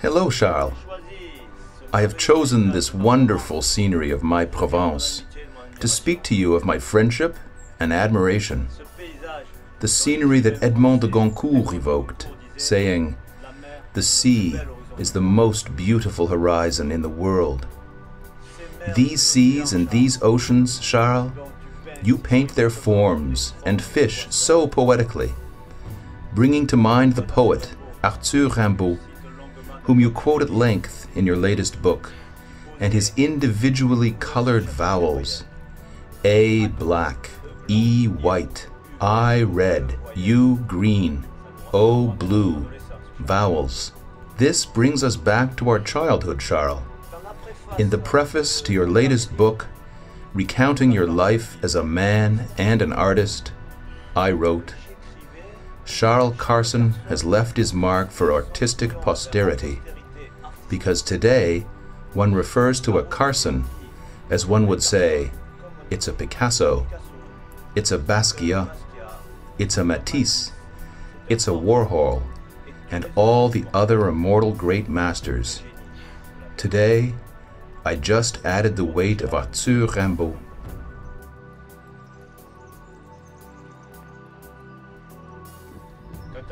Hello, Charles. I have chosen this wonderful scenery of my Provence to speak to you of my friendship and admiration. The scenery that Edmond de Goncourt evoked, saying, The sea is the most beautiful horizon in the world. These seas and these oceans, Charles, you paint their forms and fish so poetically, bringing to mind the poet Arthur Rimbaud, whom you quote at length in your latest book, and his individually colored vowels A black, E white, I red, U green, O blue, vowels. This brings us back to our childhood, Charles. In the preface to your latest book, recounting your life as a man and an artist, I wrote, Charles Carson has left his mark for artistic posterity, because today one refers to a Carson as one would say, it's a Picasso, it's a Basquiat, it's a Matisse, it's a Warhol, and all the other immortal great masters. Today, I just added the weight of Arthur Rimbaud.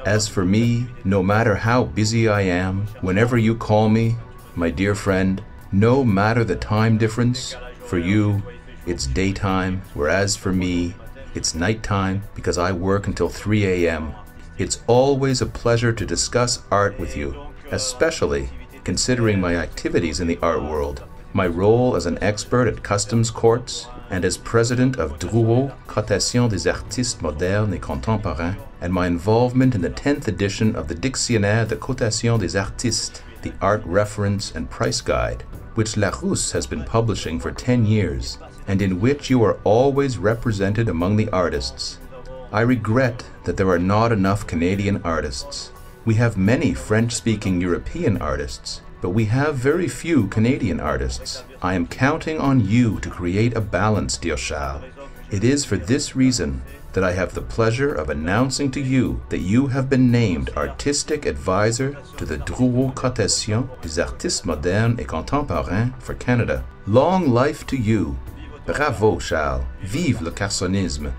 As for me, no matter how busy I am, whenever you call me, my dear friend, no matter the time difference, for you, it's daytime, whereas for me, it's nighttime because I work until 3 a.m. It's always a pleasure to discuss art with you, especially considering my activities in the art world, my role as an expert at customs courts, and as president of Drouot, Cotation des Artistes Modernes et Contemporains, and my involvement in the 10th edition of the Dictionnaire de Cotation des Artistes, the art reference and price guide, which Larousse has been publishing for 10 years, and in which you are always represented among the artists. I regret that there are not enough Canadian artists. We have many French speaking European artists, but we have very few Canadian artists. I am counting on you to create a balance, dear Charles. It is for this reason that I have the pleasure of announcing to you that you have been named Artistic Advisor to the Drouot Cotation des Artistes Modernes et Contemporains for Canada. Long life to you! Bravo, Charles! Vive le carsonisme!